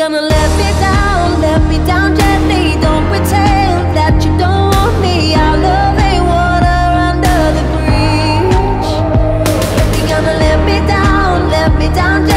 gonna let me down, let me down gently. Don't pretend that you don't want me Our love ain't water under the bridge. You're gonna let me down, let me down